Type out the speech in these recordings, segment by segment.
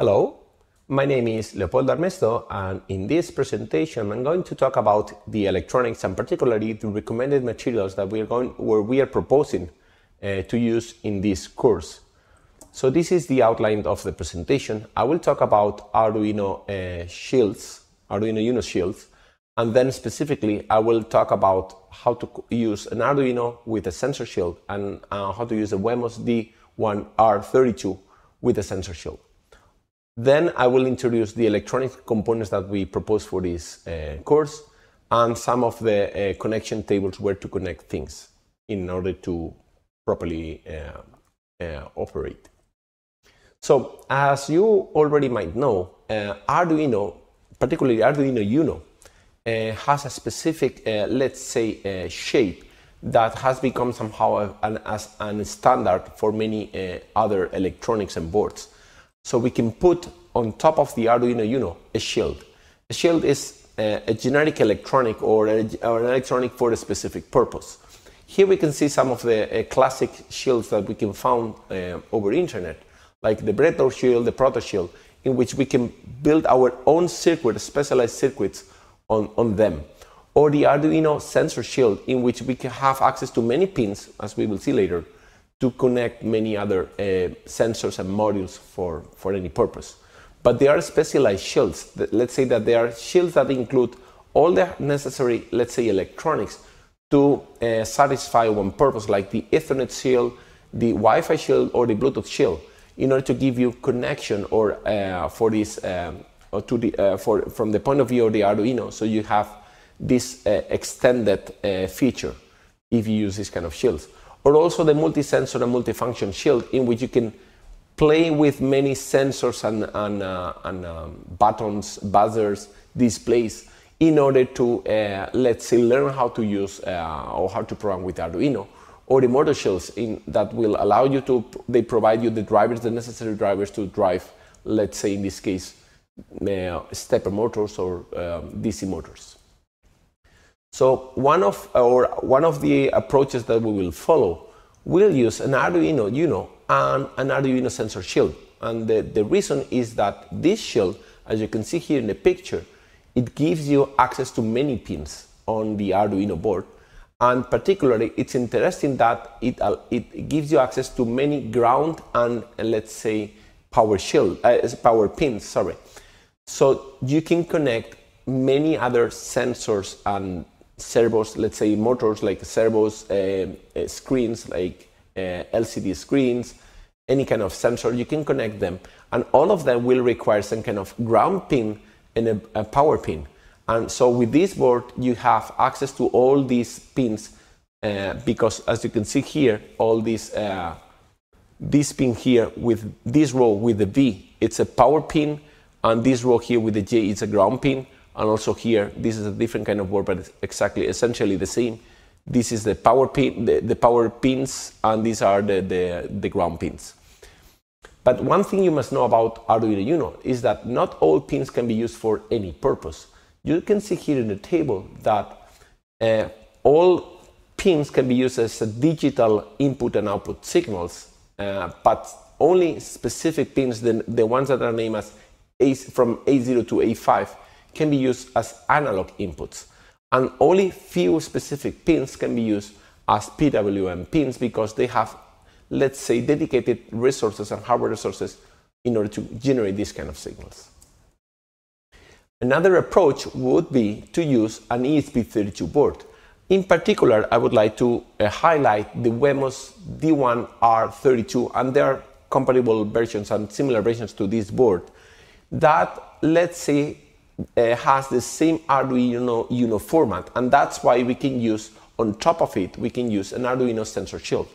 Hello, my name is Leopoldo Armesto, and in this presentation, I'm going to talk about the electronics and particularly the recommended materials that we are going, where we are proposing uh, to use in this course. So this is the outline of the presentation. I will talk about Arduino uh, shields, Arduino Uno shields, and then specifically I will talk about how to use an Arduino with a sensor shield and uh, how to use a Wemos D1R32 with a sensor shield. Then I will introduce the electronic components that we propose for this uh, course and some of the uh, connection tables where to connect things in order to properly uh, uh operate. So as you already might know, uh, Arduino, particularly Arduino Uno, uh, has a specific, let's say, shape that has become somehow an, as a standard for many other electronics and boards. So we can put on top of the Arduino Uno a shield. A shield is a, a generic electronic or, a, or, an electronic for a specific purpose. Here we can see some of the uh, classic shields that we can find uh, over internet, like the Breadboard shield, the Proto shield, in which we can build our own circuit, specialized circuits on, on them. Or the Arduino sensor shield, in which we can have access to many pins, as we will see later, to connect many other uh, sensors and modules for, for any purpose. But they are specialized shields. Let's say that they are shields that include all the necessary, let's say, electronics to uh, satisfy one purpose, like the Ethernet shield, the Wi-Fi shield, or the Bluetooth shield, in order to give you connection or uh, for this, um, or to the, uh, for, from the point of view of the Arduino, so you have this uh, extended feature if you use this kind of shields or also the multi-sensor and multifunction shield in which you can play with many sensors and, and, uh, and um, buttons, buzzers, displays in order to, uh, let's say, learn how to use uh, or how to program with Arduino or the motor shields in, that will allow you to, they provide you the drivers, the necessary drivers to drive, let's say in this case, uh, stepper motors or um, DC motors. So one of, or one of the approaches that we will follow will use an Arduino Uno and an Arduino sensor shield. And the, the reason is that this shield, as you can see here in the picture, it gives you access to many pins on the Arduino board. And particularly, it's interesting that it, uh, it gives you access to many ground and, uh, let's say, power shield, uh, power pins, sorry. So you can connect many other sensors and servos, let's say motors like servos, uh, uh, screens like uh, LCD screens, any kind of sensor, you can connect them. And all of them will require some kind of ground pin and a, a power pin. And so with this board, you have access to all these pins uh, because as you can see here, all these, uh, this pin here with this row with the V, it's a power pin, and this row here with the J, it's a ground pin and also here, this is a different kind of board, but it's exactly, essentially the same. This is the power pin, the, the power pins, and these are the, the, the ground pins. But one thing you must know about Arduino Uno is that not all pins can be used for any purpose. You can see here in the table that uh, all pins can be used as digital input and output signals, uh, but only specific pins, the, the ones that are named as A, from A0 to A5, can be used as analog inputs. And only few specific pins can be used as PWM pins because they have, let's say, dedicated resources and hardware resources in order to generate these kind of signals. Another approach would be to use an ESP32 board. In particular, I would like to uh, highlight the Wemos D1R32 and their compatible versions and similar versions to this board that, let's say, uh, has the same Arduino Uno format, and that's why we can use, on top of it, we can use an Arduino sensor shield.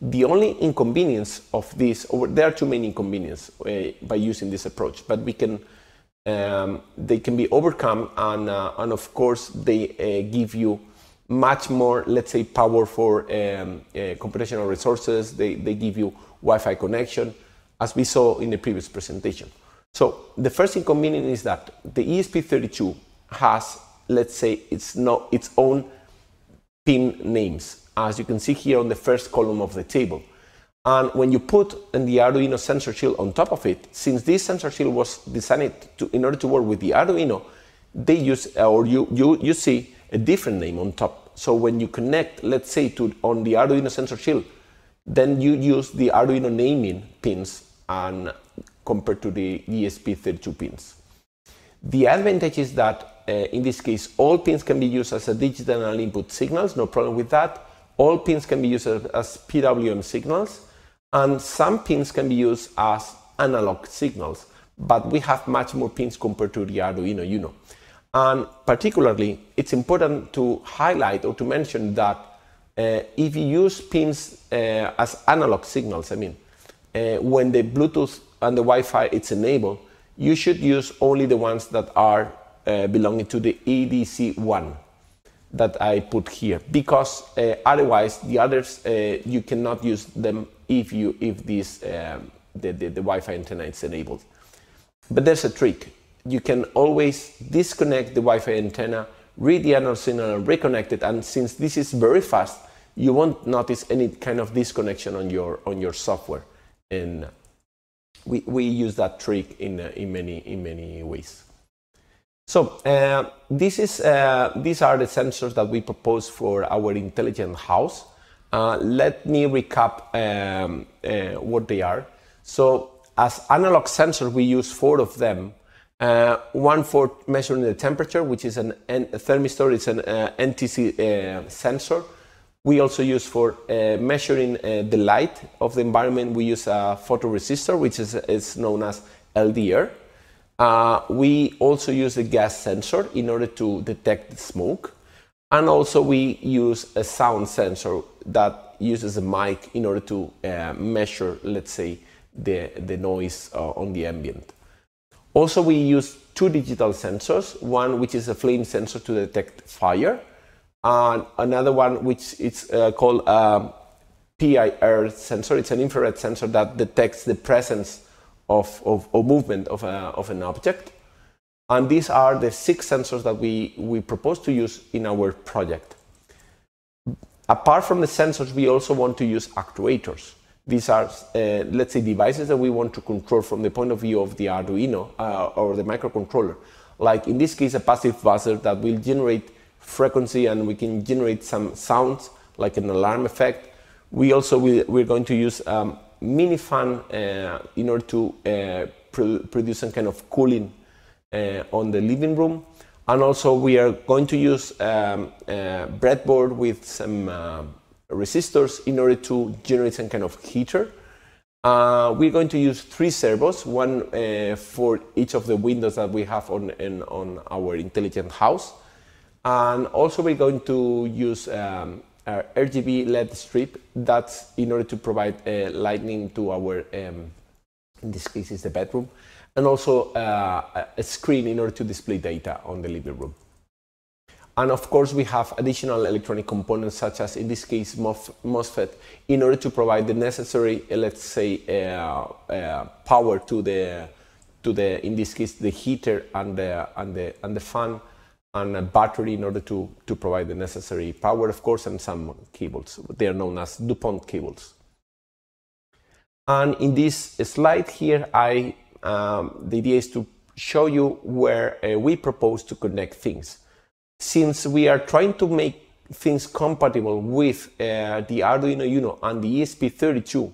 The only inconvenience of this, or there are too many inconveniences uh, by using this approach, but we can, um, they can be overcome, and, uh, and of course, they uh, give you much more, let's say, power for um, uh, computational resources. They, they give you Wi-Fi connection, as we saw in the previous presentation. So the first inconvenience is that the ESP32 has, let's say, its, no, its own pin names, as you can see here on the first column of the table. And when you put the Arduino sensor shield on top of it, since this sensor shield was designed to, in order to work with the Arduino, they use, or you, you, you see a different name on top. So when you connect, let's say, to on the Arduino sensor shield, then you use the Arduino naming pins and compared to the ESP32 pins. The advantage is that uh, in this case, all pins can be used as a digital and input signals, no problem with that. All pins can be used as, PWM signals and some pins can be used as analog signals, but we have much more pins compared to the Arduino Uno. And particularly, it's important to highlight or to mention that uh, if you use pins uh, as analog signals, I mean, uh, when the Bluetooth and the Wi-Fi it's enabled, you should use only the ones that are uh, belonging to the ADC1 that I put here, because uh, otherwise the others uh, you cannot use them if you if this um, the, the, the Wi-Fi antenna is enabled. But there's a trick. You can always disconnect the Wi-Fi antenna, read the analog signal and reconnect it. And since this is very fast, you won't notice any kind of disconnection on your on your software. And we, we use that trick in, uh, in many in many ways. So uh, this is uh, these are the sensors that we propose for our intelligent house. Uh, let me recap um, uh, what they are. So as analog sensors, we use four of them. Uh, one for measuring the temperature, which is an, a thermistor, it's an NTC sensor. We also use for uh, measuring the light of the environment, we use a photoresistor, which is, is known as LDR. we also use a gas sensor in order to detect the smoke. And also we use a sound sensor that uses a mic in order to uh, measure, let's say, the, the noise uh, on the ambient. Also, we use two digital sensors, one which is a flame sensor to detect fire, and another one which is uh, called um, PIR sensor. It's an infrared sensor that detects the presence of, of, of movement of, a, of an object. And these are the six sensors that we, we propose to use in our project. Apart from the sensors, we also want to use actuators. These are, uh, let's say, devices that we want to control from the point of view of the Arduino uh, or the microcontroller. Like in this case, a passive buzzer that will generate frequency and we can generate some sounds like an alarm effect. We also will, we're going to use um, mini fan uh, in order to uh, pro produce some kind of cooling uh, on the living room. And also we are going to use um, a breadboard with some uh, resistors in order to generate some kind of heater. Uh, we're going to use three servos, one uh, for each of the windows that we have on, in, on our intelligent house. And also we're going to use um, our RGB LED strip that's in order to provide uh, lighting to our, um, in this case is the bedroom and also uh, a screen in order to display data on the living room. And of course, we have additional electronic components, such as in this case, MOSFET, in order to provide the necessary, uh, let's say, uh, uh, power to the, to the, in this case, the heater and the, and the, and the fan, and a battery in order to, to provide the necessary power, of course, and some cables. They are known as DuPont cables. And in this slide here, I um, the idea is to show you where uh, we propose to connect things. Since we are trying to make things compatible with uh, the Arduino Uno and the ESP32,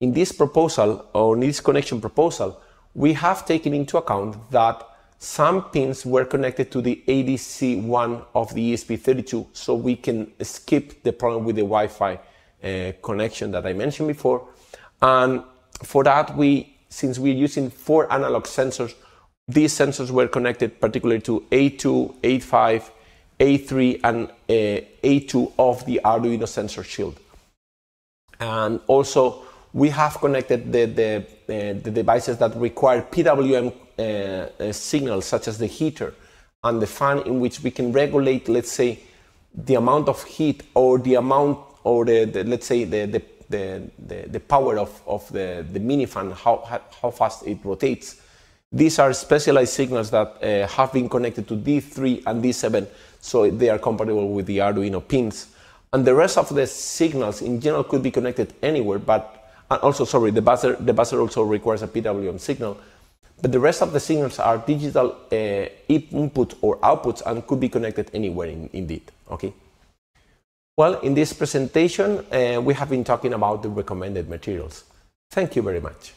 in this proposal, or in this connection proposal, we have taken into account that some pins were connected to the ADC1 of the ESP32, so we can skip the problem with the Wi-Fi uh, connection that I mentioned before. And for that, we since we're using four analog sensors, these sensors were connected particularly to A2, A5, A3, and uh, A2 of the Arduino sensor shield. And also, we have connected the, the, uh, the devices that require PWM uh, uh, signals, such as the heater and the fan, in which we can regulate, let's say, the amount of heat or the amount, or the, the let's say, the, the the, the, the power of, of the, the mini fan, how, how fast it rotates. These are specialized signals that uh, have been connected to D3 and D7, so they are compatible with the Arduino pins. And the rest of the signals in general could be connected anywhere, but also, sorry, the buzzer, the buzzer also requires a PWM signal, but the rest of the signals are digital uh, input or outputs and could be connected anywhere in, indeed, okay? Well, in this presentation, uh, we have been talking about the recommended materials. Thank you very much.